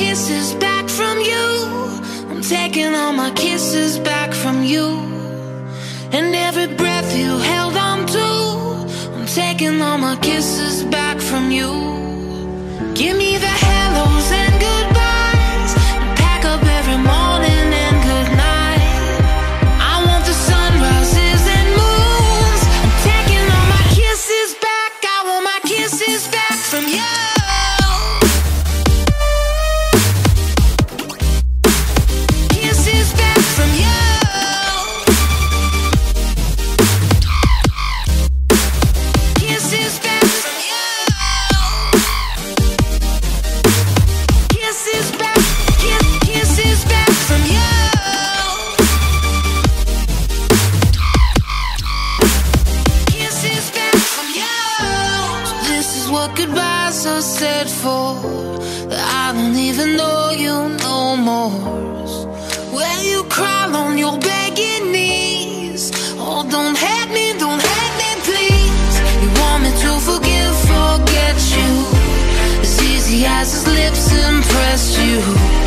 kisses back from you. I'm taking all my kisses back from you. And every breath you held on to. I'm taking all my kisses back from you. Give me the hellos and goodbyes. And pack up every morning and good night. I want the sunrises and moons. I'm taking all my kisses back. I want my kisses back from you. what goodbye's so sad for. That I don't even know you no more. When you crawl on your begging knees, oh, don't hate me, don't hate me, please. You want me to forgive, forget you. As easy as his lips impressed you.